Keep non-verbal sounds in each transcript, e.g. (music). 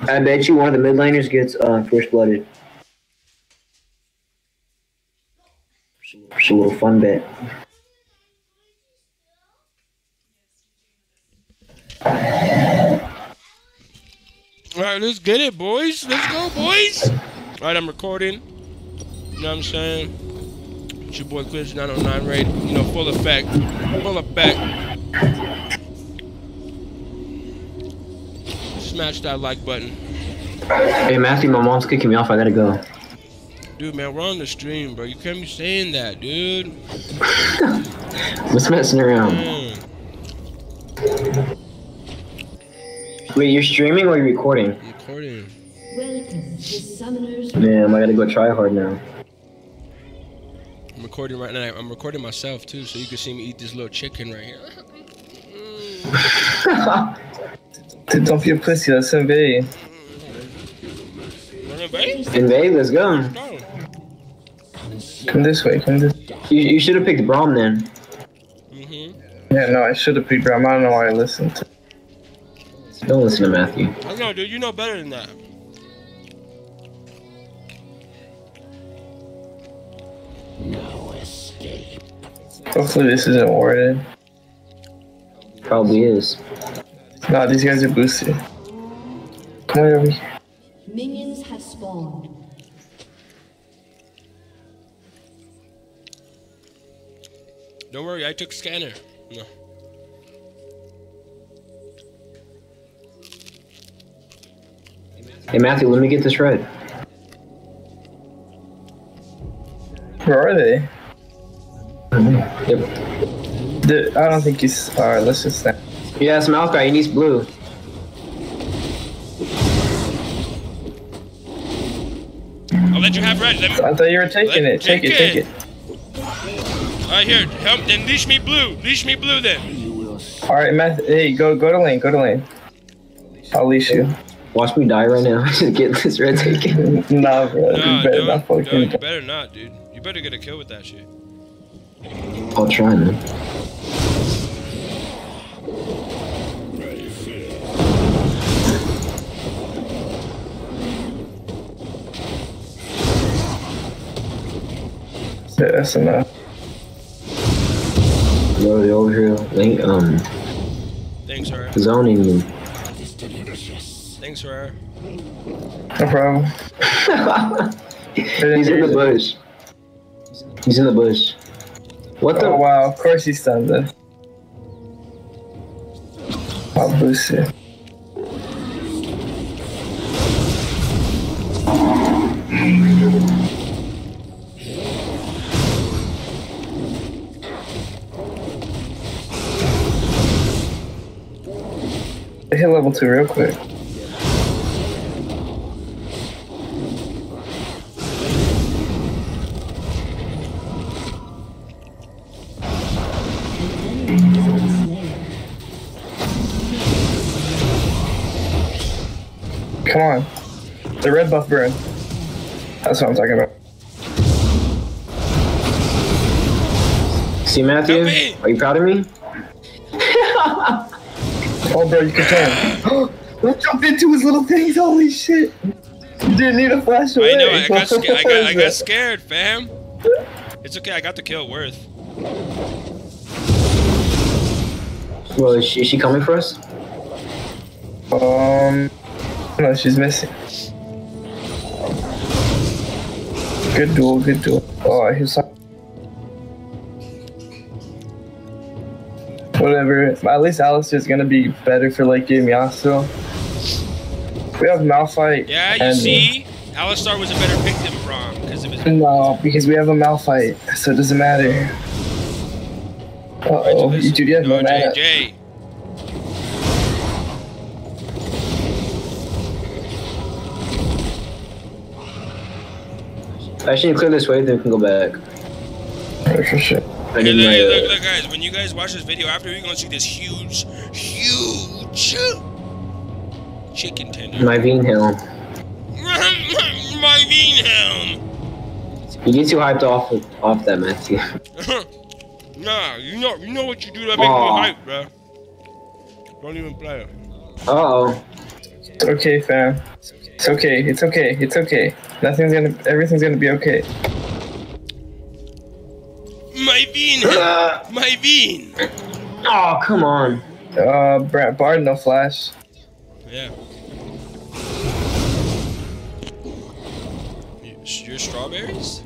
I bet you one of the mid laners gets uh, first blooded. Just a little fun bet. All right, let's get it, boys. Let's go, boys. All right, I'm recording. You know what I'm saying? It's your boy Chris 909 Raid. You know, full effect. Full effect. Smash that like button. Hey Matthew, my mom's kicking me off. I gotta go. Dude, man, we're on the stream, bro. You can't be saying that, dude. (laughs) What's messing around? Man. Wait, you're streaming or you're recording? I'm recording. Welcome to Summoner's Damn, I gotta go try hard now. I'm recording right now. I'm recording myself too, so you can see me eat this little chicken right here. (laughs) (laughs) Dude, don't be a pussy. Let's invade. Run? Invade, let's go. Go. Come this way. Come this. You, you should have picked Braum then. Mm-hmm. Yeah, no, I should have picked Braum. I don't know why I listened. To. Don't listen to Matthew. I know, dude. You know better than that. No escape. Hopefully this isn't warded. Probably is. Nah, these guys are boosted. Come on over here. minions have spawned. Don't worry, I took scanner. No. Hey Matthew, let me get this red. Where are they? Yep. The, I don't think he's. Alright, let's just. Stand. Yeah, it's Malphite. He needs blue. I'll let you have red. Let me. I thought you were taking Let- it. Take it. take Take it. it. Alright, here. Help. Then leash me blue. Leash me blue then. Alright, Matt. Hey, go go to lane. Go to lane. I'll leash you. Watch me die right now. (laughs) Just get this red taken. (laughs) nah, bro. No, you better dude. not No, fucking. you better not, dude. You better get a kill with that shit. I'll try, man. Yeah, that's enough. Bro, they over here, link, um, Thanks, Rare. zoning me. Thanks, Rare. No problem. (laughs) He's in the bush. He's in the bush. What the? Oh wow, of course he's done that. I'll boost hit level two real quick. Come on. The red buff burn. That's what I'm talking about. See, Matthew? Are you proud of me? (laughs) Oh, bro, you can turn. (gasps) Let's jump into his little things. Holy shit. You didn't need a flash away. I know. I got, sca- I got, I got (laughs) scared, fam. It's okay. I got the kill. Worth. Well, is she, is she coming for us? Um, no, she's missing. Good duel, good duel. Oh, he's Whatever. At least Alistar's gonna be better for late game Yasuo. We have Malphite. Yeah, you and- see, Alistar was a better pick than Braum because of his. No, because we have a Malphite, so it doesn't matter. Uh oh, you dude, you have no no, mana. JJ. I should clear this way, then we can go back. Oh, for sure. I Hey, look, my, hey, look, look, guys. When you guys watch this video after, you're gonna see this huge, huge chicken tender. my Veen helm. (laughs) My bean helm. You get too hyped off of, off that, Matthew. (laughs) nah, you know, you know what you do that makes Aw. me hype, bro. Don't even play it. Uh oh. It's okay, fam. It's okay. It's okay. It's okay. Nothing's gonna. Everything's gonna be okay. My bean! My bean! Oh, come on. Uh, Brad Bard, no flash. Yeah. You- Your strawberries?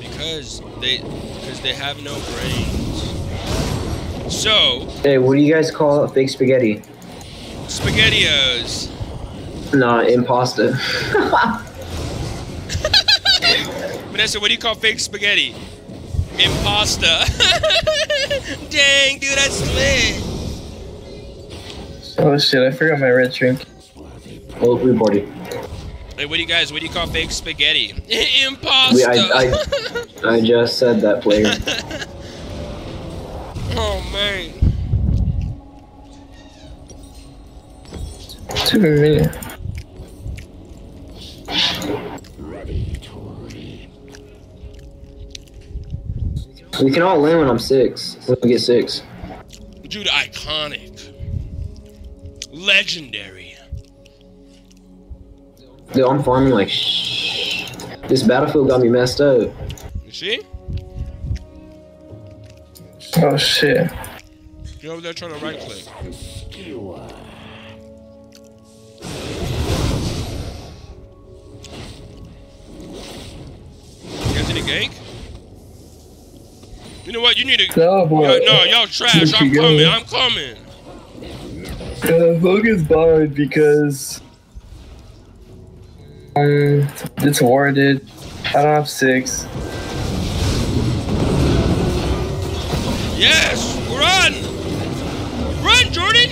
Because they because they have no brains. So, Hey, what do you guys call a fake spaghetti? spaghettios. Nah, impasta. (laughs) Vanessa, what do you call fake spaghetti? Impasta. (laughs) Dang, dude, that's lit. Oh shit! I forgot my red drink. oh, reporting. Hey, what do you guys? What do you call fake spaghetti? (laughs) Impasta. Wait, I, I, (laughs) I just said that player. oh man. Two minutes. We can all win when I'm six. When we get six. Dude, iconic. Legendary. Dude, I'm farming like shh. This battlefield got me messed up. You see? Oh shit! You're over there trying to right click. Anthony Gank? You know what? You need to. No, boy. Yo, no, y'all trash. I'm coming. I'm coming. Uh, Hogan's barred because um, it's warded. I don't have six. Yes! Run! Run, Jordan!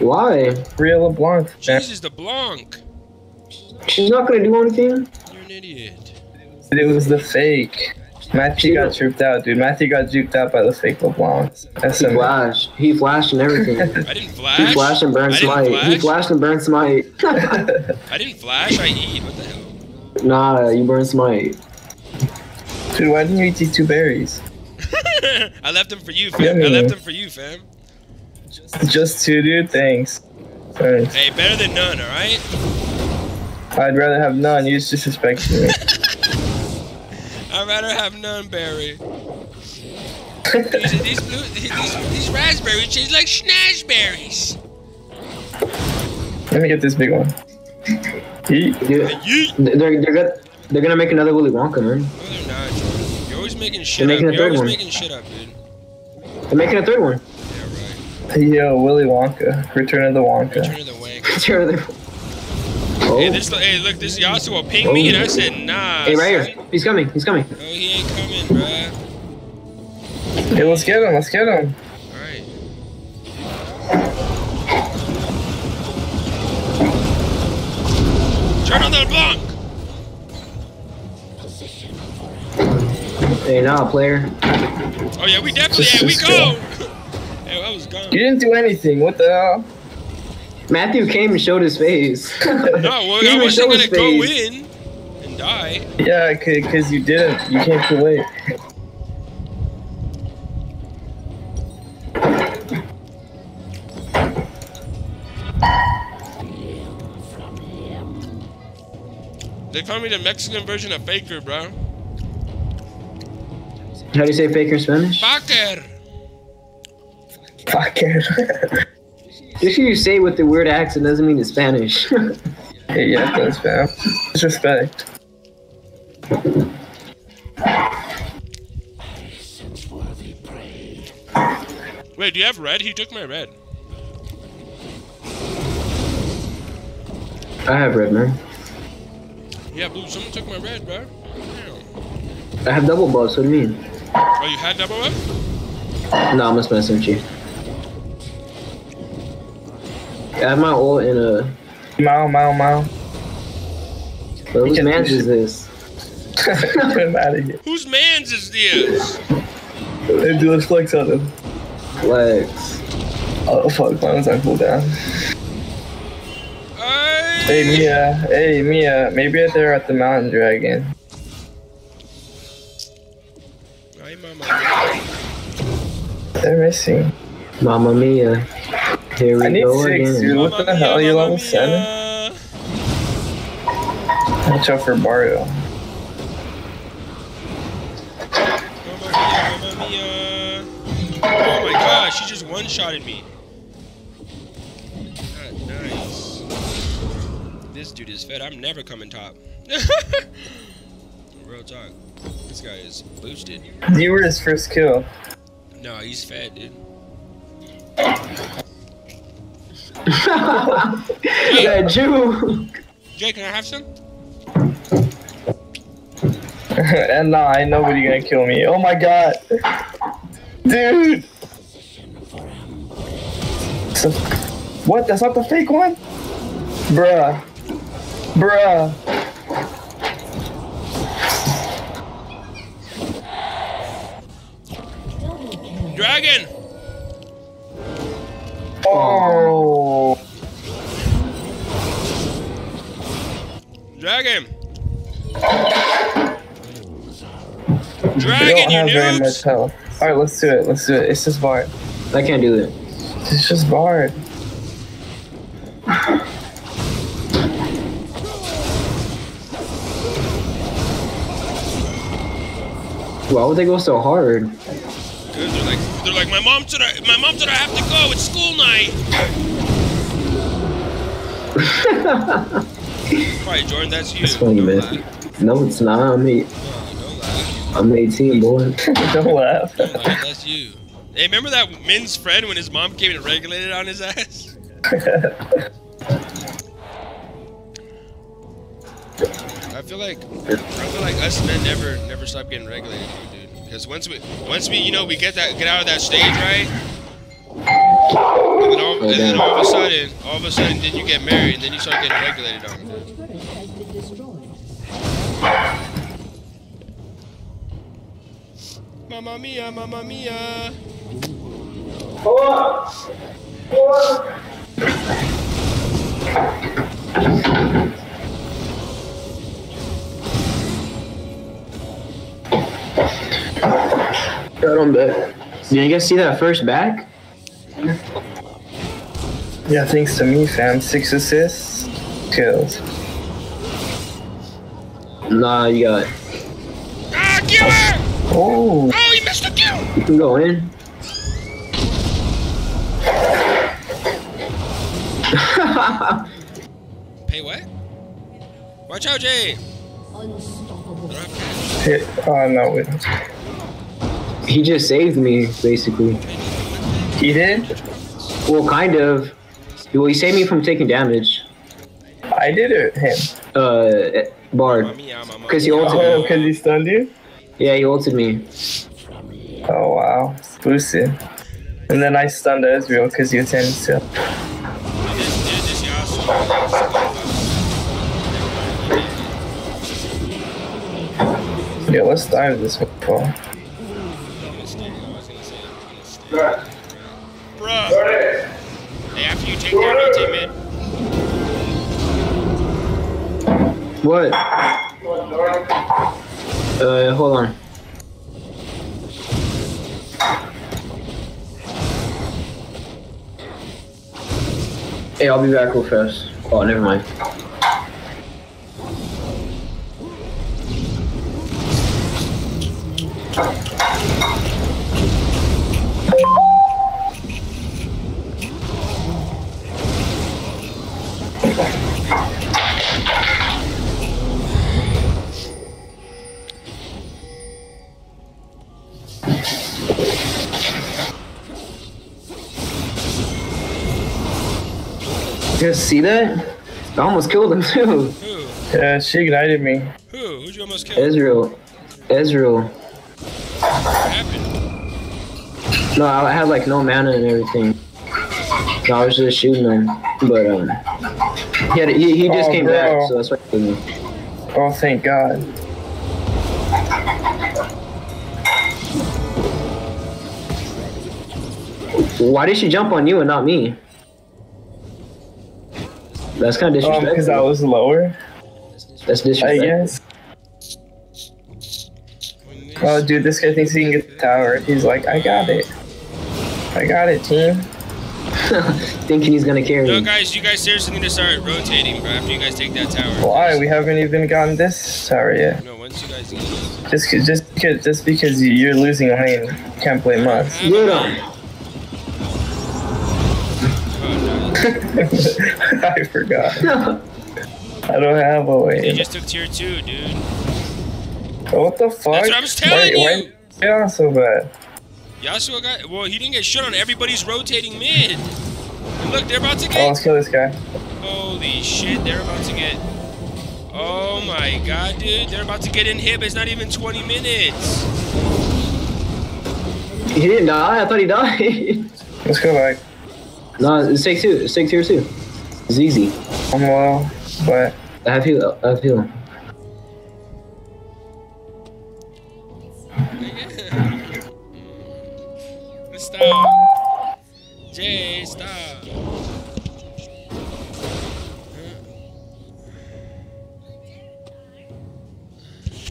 Why? Real LeBlanc. man. Jesus, the Blanc. She's not gonna do anything. You're an idiot. It was the fake. Matthew got juked out, dude. Matthew got juked out by the fake LeBlanc. He SM. flashed. He flashed and everything. (laughs) I didn't flash. He flashed and burned I didn't smite. He flashed and burned smite. (laughs) (laughs) I didn't flash. I eat. What the hell? nah, you burned smite. Dude, why didn't you eat these two berries? I left them for you, fam. I left them for you, fam. Just two, dude. Thanks. Thanks. Hey, better than none, all right? I'd rather have none. You just disrespecting me. I'd rather have none, Barry. (laughs) these, these, blue, these, these raspberries taste like schnashberries. Let me get this big one. Eat. Dude, Yeet. they're they're gonna they're gonna make another Willy Wonka, man. No, they're not, Jordan. You're always making shit They're making up. a You're third always one. making shit up, dude. They're making a third one. Yeah, right. Yo, Willy Wonka. Return of the Wonka. Return of the wank. They're- they're- Hey, oh, this, hey, look, this Yasuo pinged oh. me, and I said, nah. hey, right here. He's coming. He's coming. No, he ain't coming, bruh. Hey, let's get him. Let's get him. Alright. Turn on the blanc! Hey, nah, player. Oh yeah, we definitely, yeah, we go! (laughs) hey, I was gone. You didn't do anything. What the hell? Matthew came and showed his face. (laughs) No, well, He I even wasn't showed gonna his go face. in and die. Yeah, because you didn't. You came too late. They call me the Mexican version of Faker, bro. How do you say faker in Spanish? Faker! Fuck (laughs) it. Just because you say it with the weird accent doesn't mean it's Spanish. (laughs) hey, yeah, that's fam. Disrespect. Wait, do you have red? He took my red. I have red, man. Yeah, blue, someone took my red, bro. Damn. I have double buffs. What do you mean? Oh, you had double up? No, I'm just messing with you. I have my ult in a. Mao, Mao, Mao. But whose can man's is this? Get him out of here. Whose man's is this? Hey, do a flex on him. Flex. Oh, fuck. Mine was on cooldown. Hey, Hey, Mia. Hey, Mia. Maybe they're at the mountain dragon. Ay, mama. They're missing. Mama mia. Here we I need go six, again. dude. What Mamma the hell? mia, You mamma level seven? Watch out for Mario. Mamma mia, mamma mia. Oh my gosh, she just one-shotted me. Nice. This dude is fed. I'm never coming top. (laughs) Real talk. This guy is boosted. You were his first kill. No, he's fed, dude. Yeah, Jew. Jay, can I have some? (laughs) and nah, ain't nobody gonna kill me. Oh my god. Dude! So- what? That's not the fake one? Bruh. Bruh. Dragon, don't have very much noobs! health. Alright, let's do it. Let's do it. It's just Bard. I can't do that. It's just Bard. Why would they go so hard? Cause they're like, they're like, my mom said I, my mom said I have to go. It's school night. (laughs) Probably Jordan, that's you. That's funny, Don't man. laugh. No, it's not. I'm eight. I'm 18, boy. (laughs) don't laugh. That's you. Hey, remember that Min's friend when his mom came and regulated on his ass? I feel like I feel like us men never never stop getting regulated, dude. Because once we once we you know we get that get out of that stage, right? And then, all, and then all of a sudden, all of a sudden, then you get married, and then you start getting regulated on. Your turret mia, been. Mamma mia, mamma mia. Right on back. Did you guys see that first back? Yeah, thanks to me, fam. Six assists, kills. Nah, you got. Ah, killer! Oh, Oh, he missed the kill! You can go in. (laughs) Pay what? Watch out, Jay. Unstoppable. I don't have cash. hit. Oh no, wait. he just saved me, basically. He did? Well, kind of. Well, he saved me from taking damage. I did it. Him. Uh, Bard. Mamma mia, mamma Because he mia. ulted Oh, me. because he stunned you? Yeah, he ulted me. Oh wow, boosted. And then I stunned Ezreal because he was standing still. Yeah, let's dive this one. Paul. Bruh. Hey, after you take down AT mid, What? Uh, hold on. Hey, I'll be back real fast. Oh, never mind. See that? I almost killed him too. who? Yeah, she ignited me. Who? Who'd you almost kill? Ezreal. Ezreal. What happened? No, I had like no mana and everything. No, I was just shooting him. But um he had, he, he just Oh, came bro. back, so that's why he killed me. Oh, thank God. Why did she jump on you and not me? That's kind of Um, disrespectful. because I was lower, That's disrespectful. I guess. This- Oh, dude, this guy thinks he can get the tower. He's like, I got it. I got it, team. (laughs) thinking he's gonna carry. No, guys, you guys seriously need to start rotating, bro. After you guys take that tower. Why? We haven't even gotten this tower yet. No, once you guys get it. Just, 'cause- just because, just because you- you're losing lane, you can't blame us. Get him. (laughs) I forgot. (laughs) I don't have a way. lane. They just took tier two, dude. What the fuck? That's what I was telling why, you. Why yeah, so bad? Yasuo got. Well, he didn't get shit on. Everybody's rotating mid. And look, they're about to get. Oh, let's kill this guy. Holy shit, they're about to get. Oh my god, dude. They're about to get in hit. It's not even 20 minutes. He didn't die. I thought he died. Let's go back. No, it's take two. It's take tier two. It's easy. I'm low, but I have heal. I have heal. Stop. Jay, stop.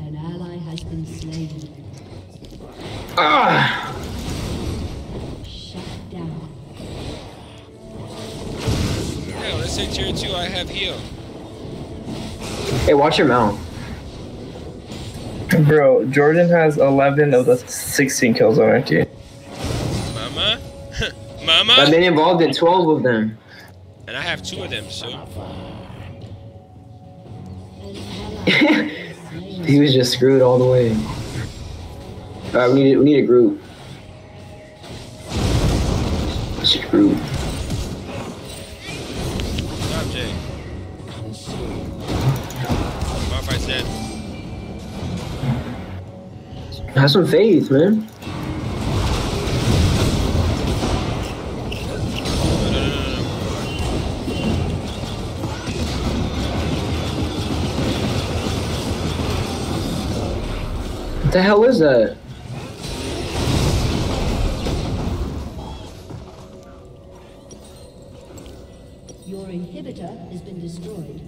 An ally has been slain. Ah! Yeah, let's say tier two. I have heal. Hey, watch your mouth. bro, Jordan has 11 of the 16 kills on our team. Mama? (laughs) Mama? I've been involved in 12 of them. And I have two of them, so. An ally has (laughs) been slain. he was just screwed all the way. Alright, we need, we need a group. Screwed. Stop, Have some faith, man. What the hell is that? Your inhibitor has been destroyed.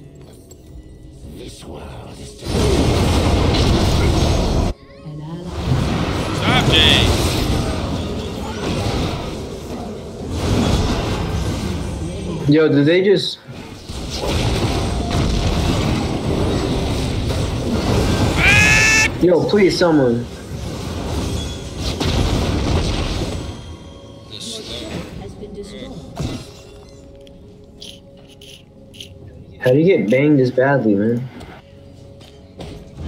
An Yo, did they just... Yo, please, someone. This slow. has been destroyed. How do you get banged this badly, man?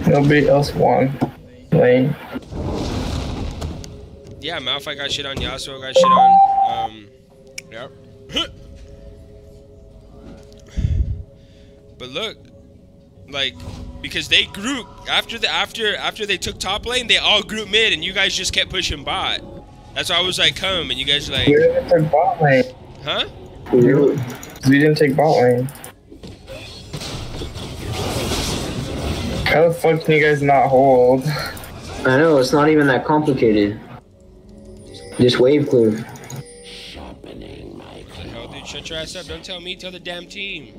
Nobody else won. Lane. Yeah, Malphite got shit on. Yasuo got shit on. Um, yep. (laughs) but look, like, because they group after the after after they took top lane, they all group mid, and you guys just kept pushing bot. That's why I was like, come, and you guys were like, We didn't take bot lane. huh? We didn't take bot lane. How the fuck can you guys not hold? I know, it's not even that complicated. Just wave clear. What the hell, dude? Shut your ass up. Don't tell me. Tell the damn team.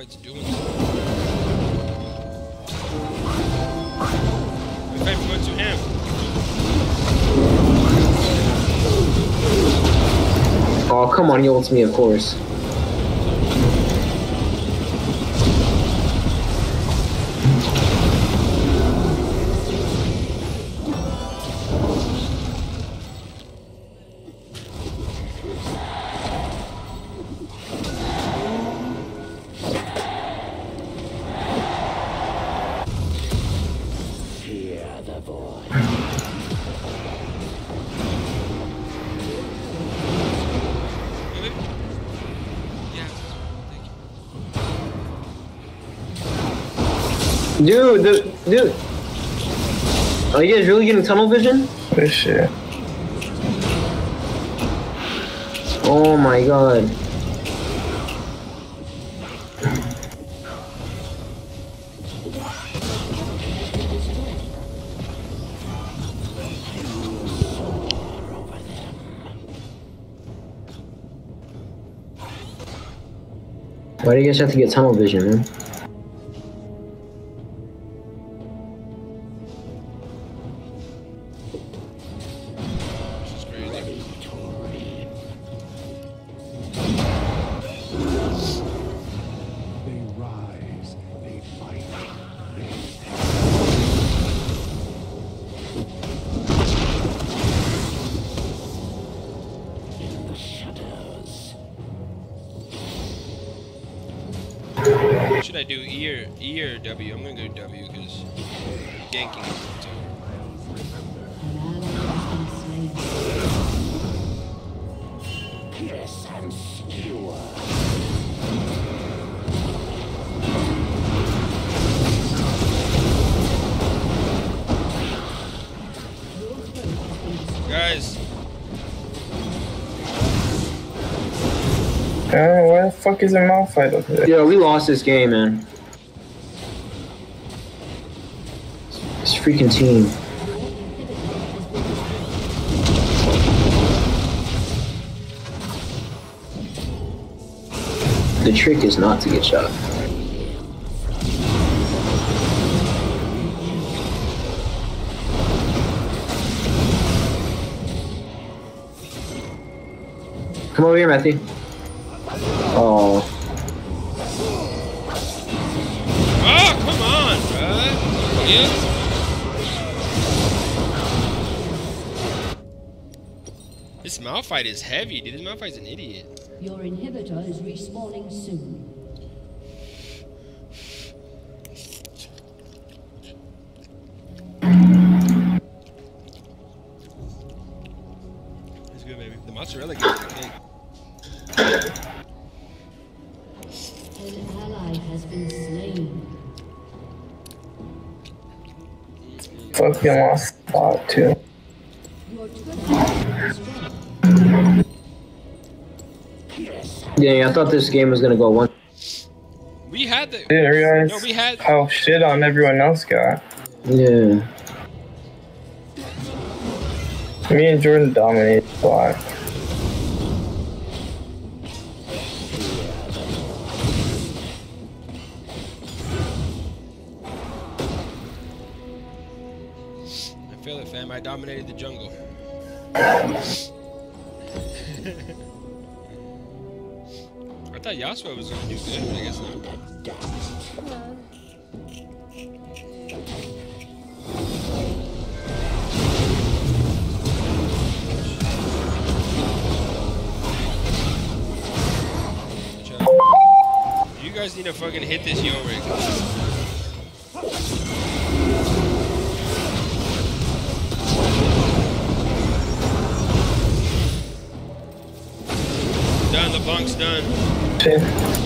Malphite's doing to him. Oh, come on, he ults me, of course. Dude, the, dude. Are you guys really getting tunnel vision? This shit. Oh my god. Why do you guys have to get tunnel vision, man? I do? E or E or W? I'm gonna go W because ganking. is tough. An ally has been slain. Pierce and skewer. Guys, Uh, where the fuck is a Malphite over there? Yeah, we lost this game, man. This freaking team. The trick is not to get shot. Come over here, Matthew. Malphite is heavy, dude. This Malphite's an idiot. Your inhibitor is respawning soon. It's good, baby. The mozzarella game is a cake. An ally has been slain. Fucking lost spot too. Yeah, I thought this game was gonna go one. We had the. Didn't realize No, we had. how shit on everyone else got. Yeah. Me and Jordan dominated a lot. I feel it, fam. I dominated the jungle. (laughs) Thought Yasuo was gonna do good, I guess not. You guys need to fucking hit this yo rig. Done, the bunk's done. Shit.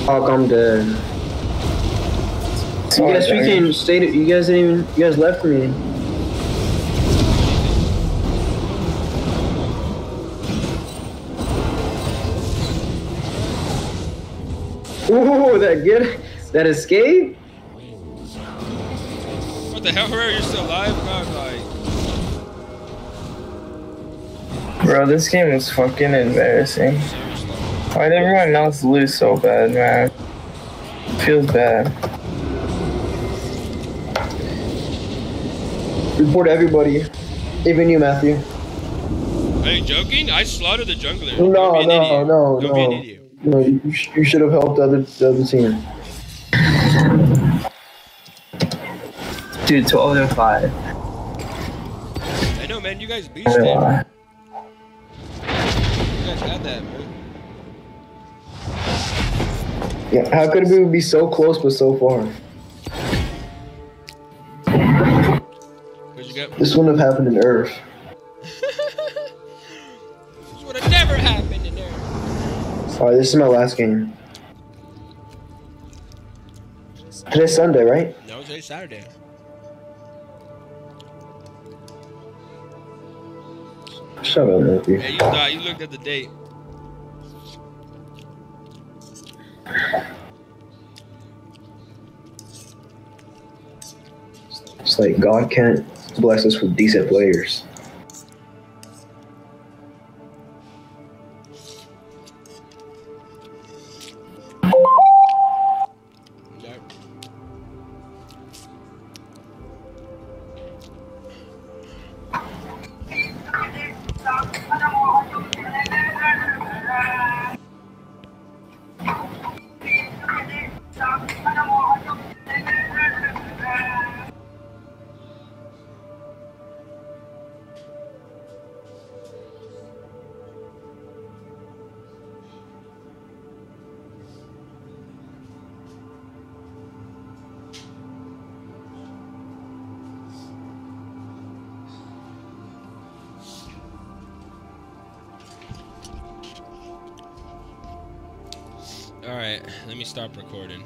Fuck, I'm dead. You guys freaking stayed. You guys didn't even. You guys left me. Ooh, that good. That escape. What the hell, Herrera? You're still alive? God, like. Bro, this game is fucking embarrassing. Seriously. Why'd everyone else lose so bad, man? Feels bad. Report everybody, even you, Matthew. Are you joking? I slaughtered the jungler. No, Don't be an no, idiot. no, Don't be an idiot. No, you, you should have helped the other, the other team. Dude, 12 and 5. I know, man. You guys beat Can't it. Yeah, how could we be so close but so far? You. This wouldn't have happened in Earth. (laughs) This would have never happened in Earth. Alright, this is my last game. Today's Sunday, right? No, today's Saturday. Shut up, Matthew. Yeah, you thought you looked at the date. It's like God can't bless us with decent players. Stop recording.